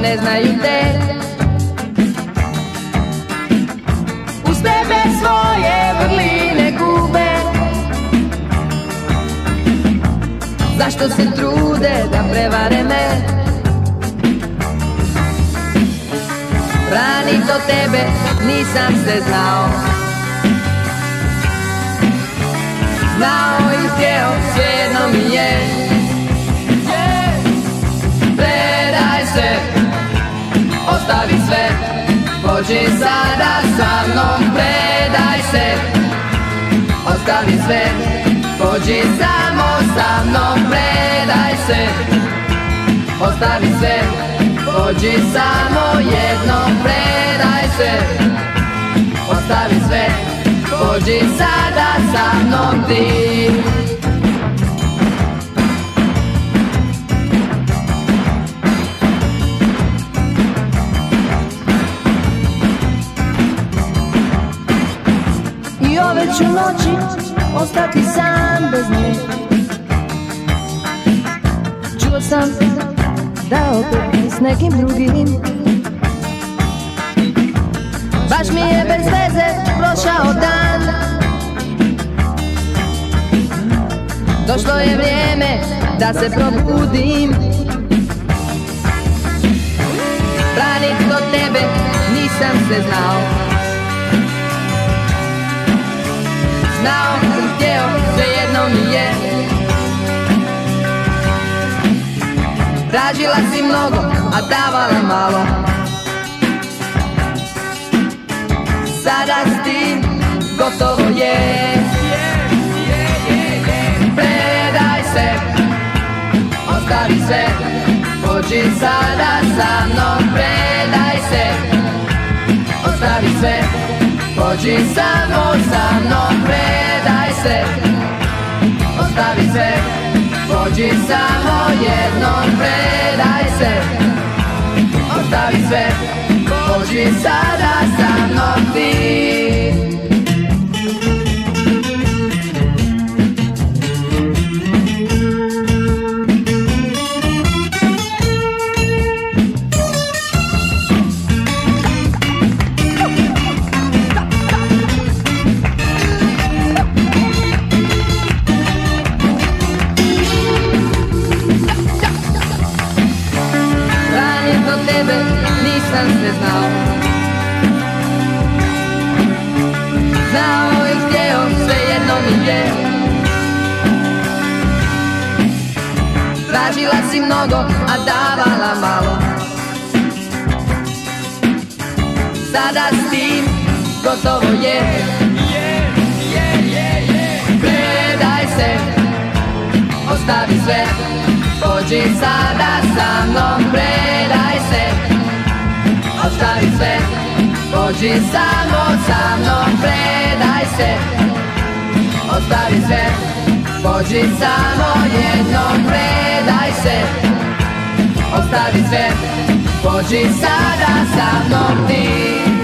ne znaju te Uz tebe svoje vrline gube. Zašto se trude da prevare me? Rani do tebe nisam se znao. Znao ostavi sve. Pođi sada sa mnom, predaj se. Ostavi sve, pođi samo sa mnom Predaj se, ostavi sve. Pođi samo jednom, predaj se. Ostavi sve, pođi sada sa mnom ti noći ostati sam bez nje. Čuo sam da opet s nekim drugim. Baš mi je bez veze prošao dan. Došlo je vrijeme da se probudim. Branit do tebe nisam se znao Znao sam htio, svejedno mi je. Tražila si mnogo, a davala malo. Sada s tim gotovo je. Predaj se, ostavi sve Pođi sada sa mnom, predaj se. sve, pođi samo sa mnom Predaj se, ostavi sve Pođi samo jednom, predaj se. Ostavi sve, pođi sada sa Tražila si mnogo, a davala malo. Sada s tim gotovo je. Predaj se, ostavi sve. Pođi sada sa mnom, predaj se. Ostavi sve, pođi samo sa mnom, predaj se. Ostavi sve, pođi samo jednom, predaj se. Ostavi sve, pođi sada sa mnom ti